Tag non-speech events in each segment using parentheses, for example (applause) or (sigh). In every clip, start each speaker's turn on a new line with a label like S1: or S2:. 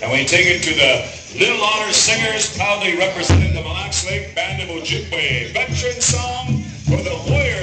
S1: And we take it to the Little Honor Singers, proudly representing the Mille Lacs Band of Ojibwe. Veteran song for the
S2: warrior.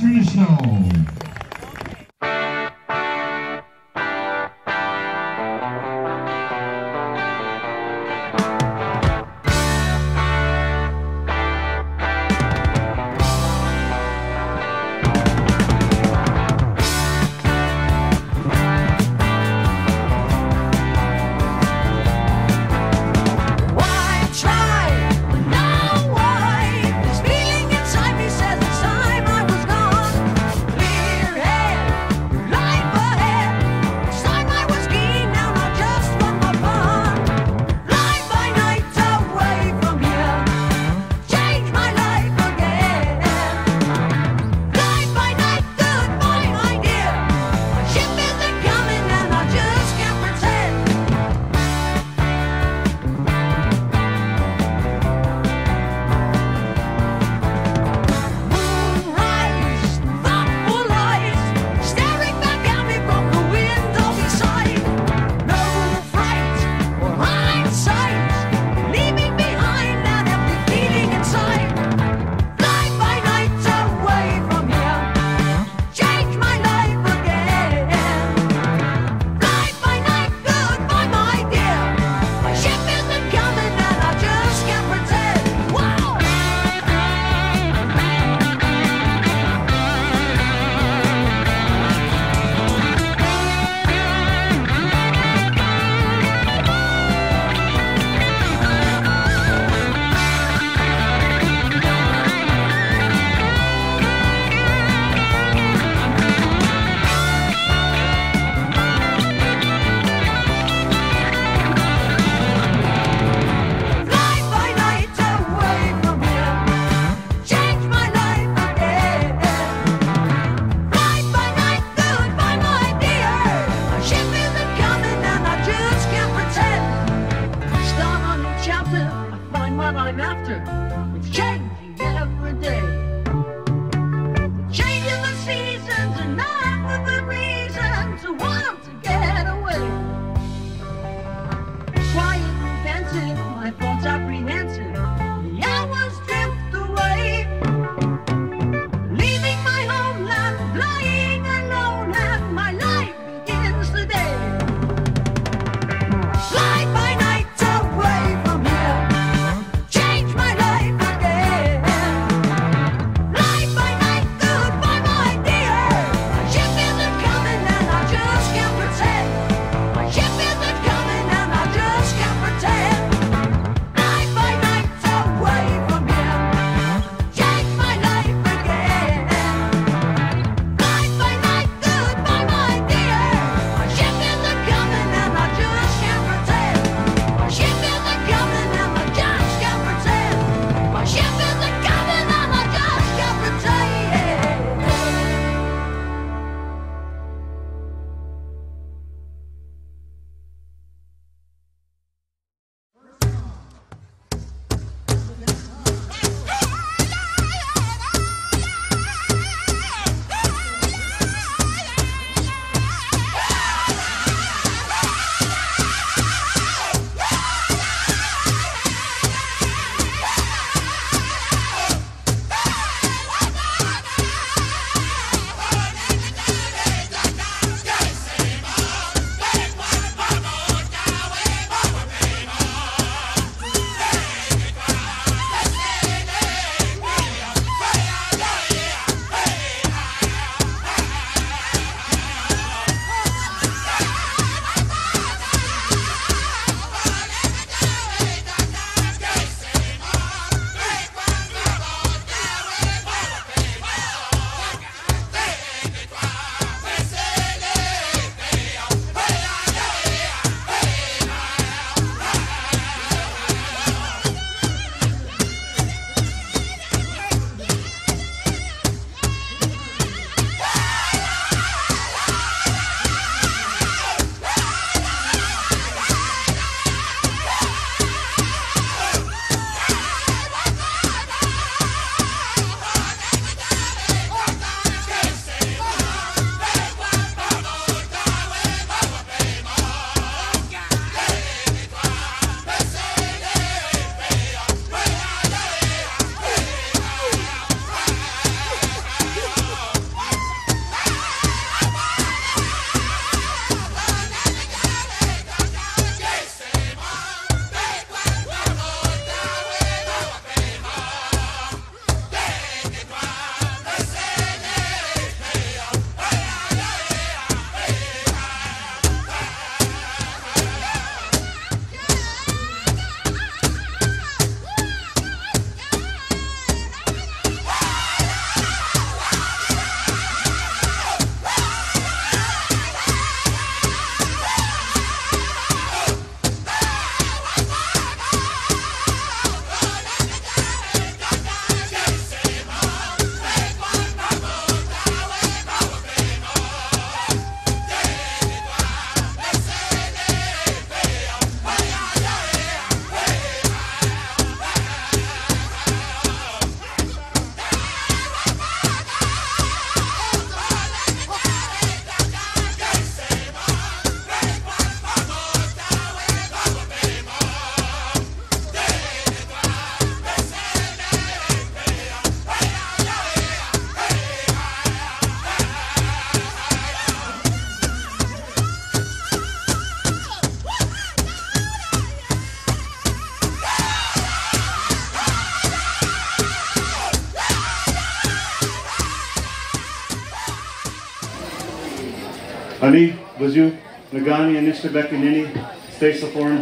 S2: Traditional.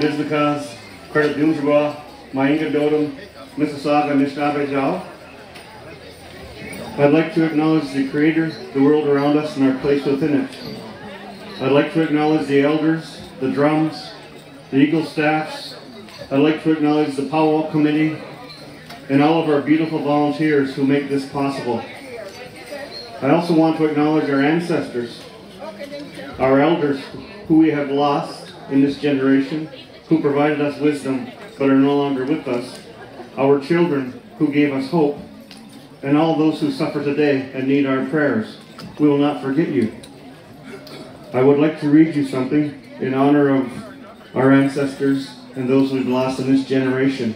S3: Biznikaz, Credit Dodum, Mississauga, Jau. I'd like to acknowledge the Creator, the world around us, and our place within it. I'd like to acknowledge the elders, the drums, the Eagle staffs. I'd like to acknowledge the powwow committee and all of our beautiful volunteers who make this possible. I also want to acknowledge our ancestors, our elders who we have lost in this generation, who provided us wisdom but are no longer with us, our children who gave us hope, and all those who suffer today and need our prayers. We will not forget you. I would like to read you something in honor of our ancestors and those we've lost in this generation.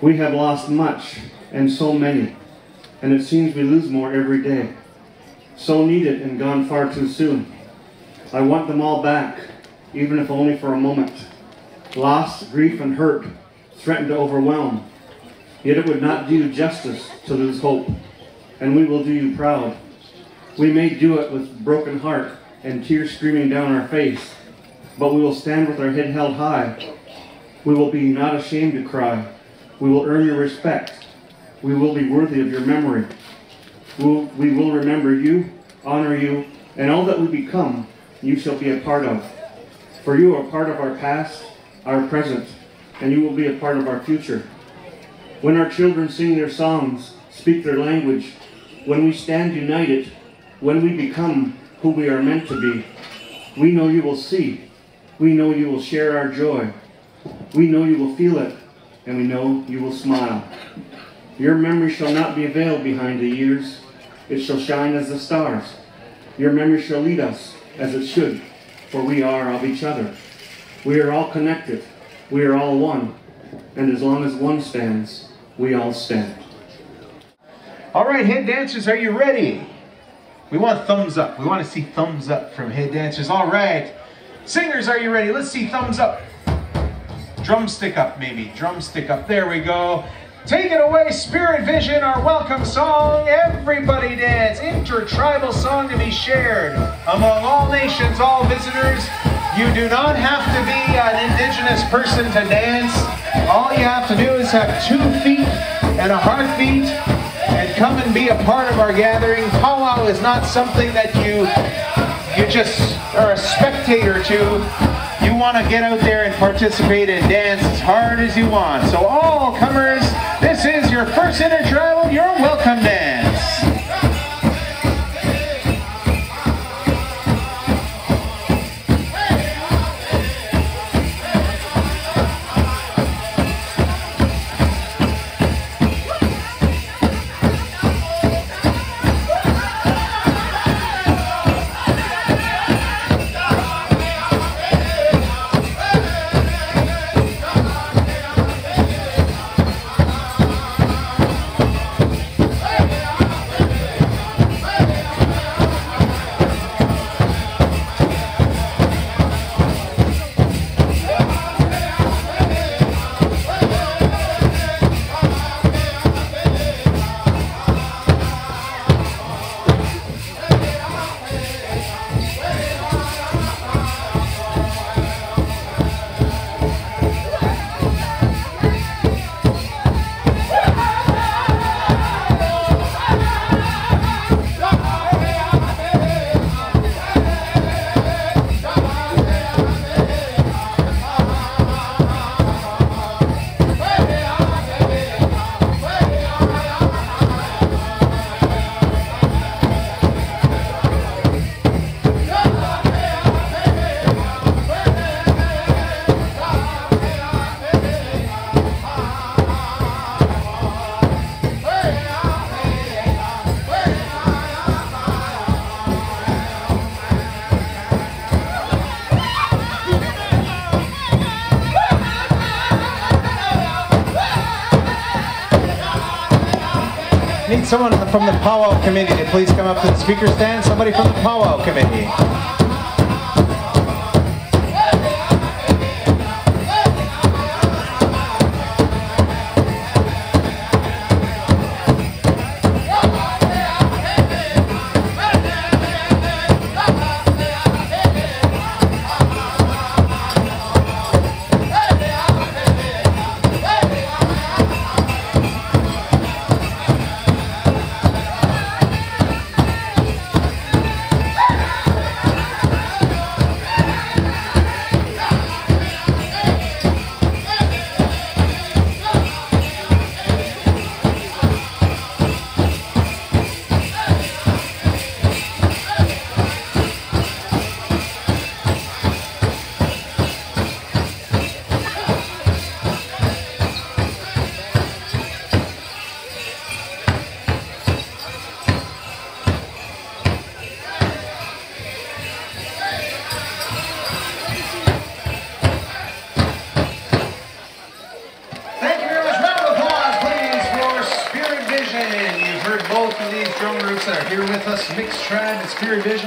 S3: We have lost much and so many, and it seems we lose more every day. So needed and gone far too soon. I want them all back, even if only for a moment. Loss, grief, and hurt threaten to overwhelm. Yet it would not do you justice to lose hope, and we will do you proud. We may do it with broken heart and tears streaming down our face, but we will stand with our head held high. We will be not ashamed to cry. We will earn your respect. We will be worthy of your memory. We'll, we will remember you, honor you, and all that we become, you shall be a part of. For you are part of our past, our present, and you will be a part of our future. When our children sing their songs, speak their language, when we stand united, when we become who we are meant to be, we know you will see. We know you will share our joy. We know you will feel it, and we know you will smile. Your memory shall not be veiled behind the years. It shall shine as the stars. Your memory shall lead us as it should, for we are of each other. We are all connected. We are all one. And as long as one stands, we all stand.
S4: All right, head dancers, are you ready? We want thumbs up. We want to see thumbs up from head dancers. All right. Singers, are you ready? Let's see thumbs up. Drumstick up, maybe. Drumstick up. There we go. Take it away, Spirit Vision, our welcome song. Everybody dance. Intertribal song to be shared among all nations, all visitors. You do not have to be an indigenous person to dance. All you have to do is have two feet and a heartbeat and come and be a part of our gathering. Powwow is not something that you you just are a spectator to. Want to get out there and participate and dance as hard as you want. So all comers, this is your first intertribal. You're welcome dance. Someone from the powwow committee to please come up to the speaker stand. Somebody from the powwow committee.
S5: Terry Davis.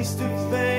S5: face to face.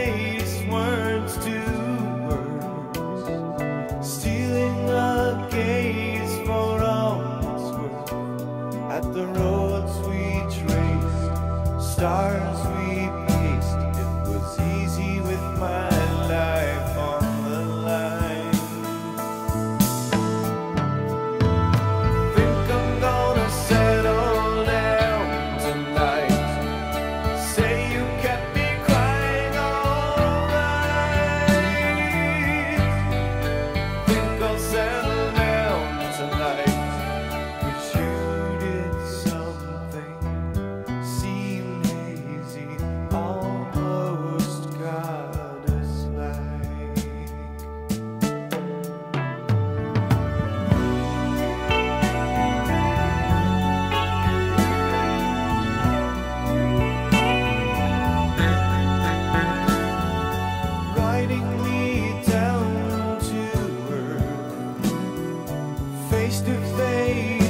S5: face to face.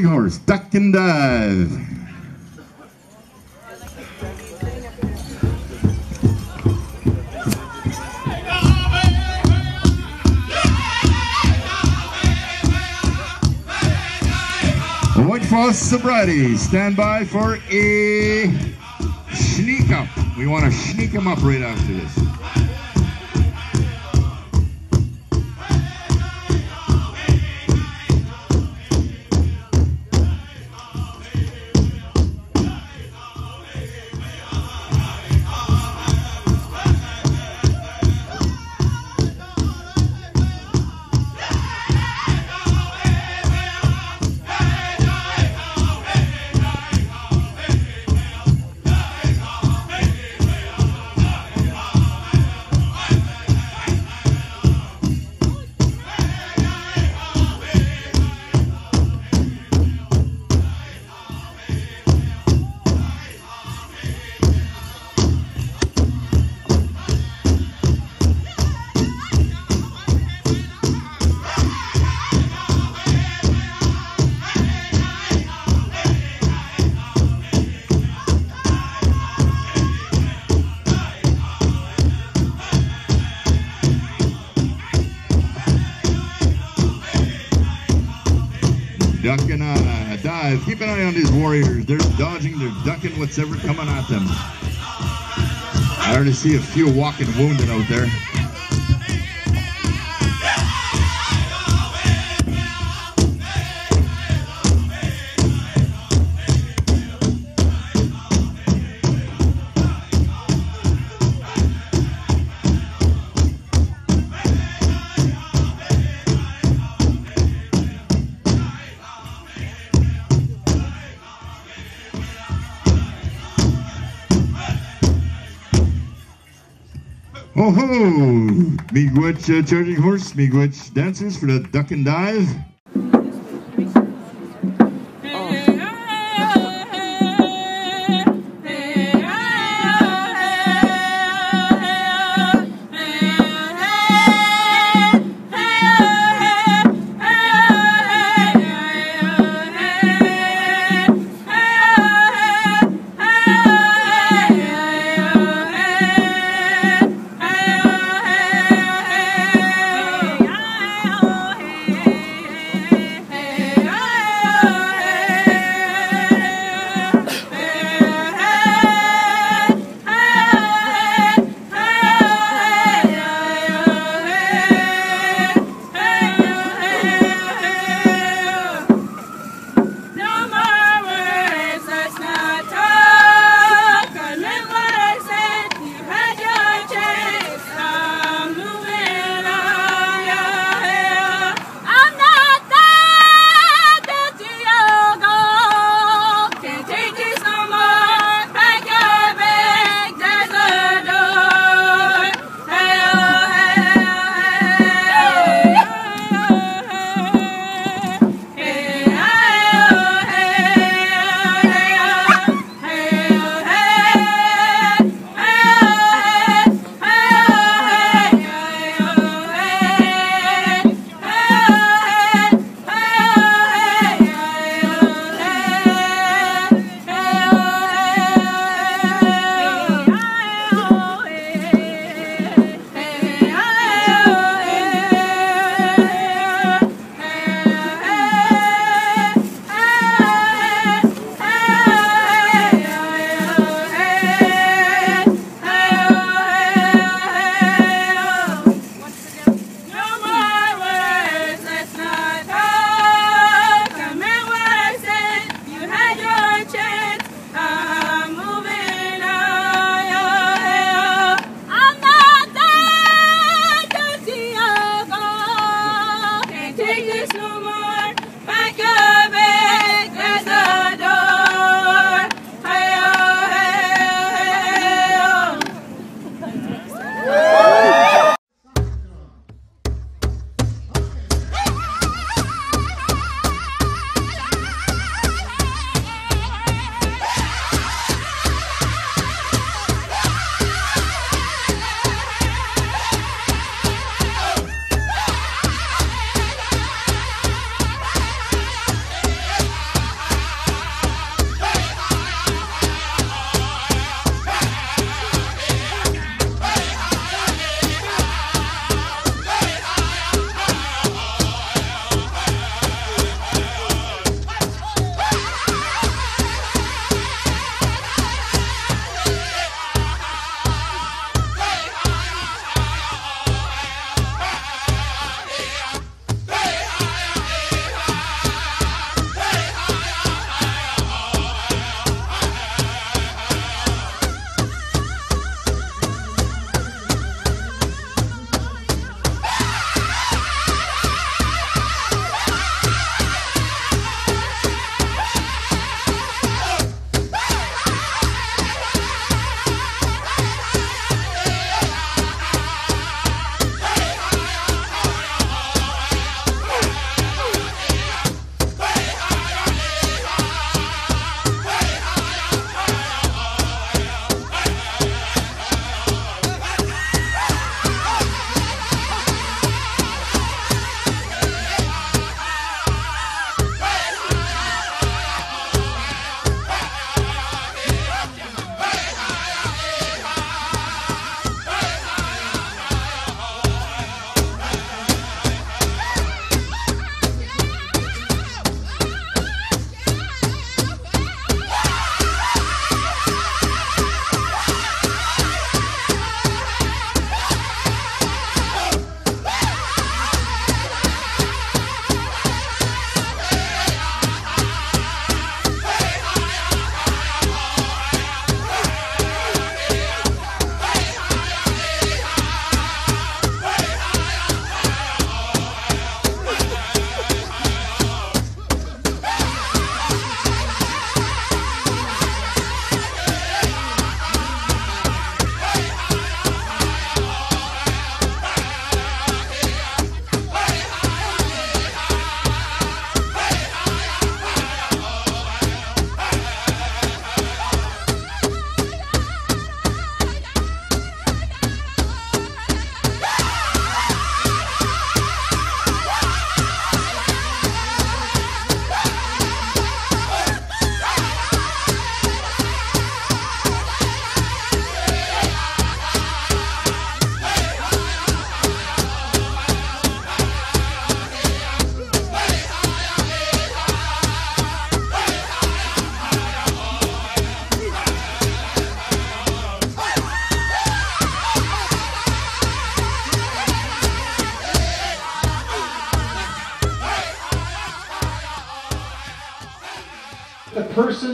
S2: Magic Horse, Duck and Dive. White Foss Sobriety, stand by for a sneak up. We want to sneak him up right after this.
S6: Warriors. They're dodging, they're ducking whatever coming at them. I already see a few walking wounded out there. Oh ho! Miigwech uh, charging horse, Miigwech dancers for the duck and dive.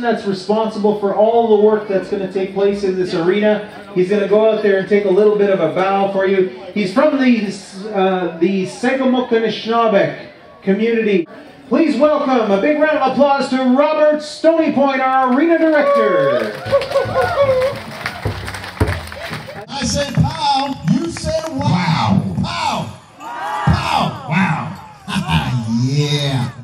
S4: That's responsible for all the work that's going to take place in this arena. He's going to go out there and take a little bit of a bow for you. He's from the uh, the Segamuktanishnabek community. Please welcome a big round of applause to Robert Stony Point, our arena director.
S7: I say pow, you say wow. Pow. Pow. Wow. (laughs) yeah.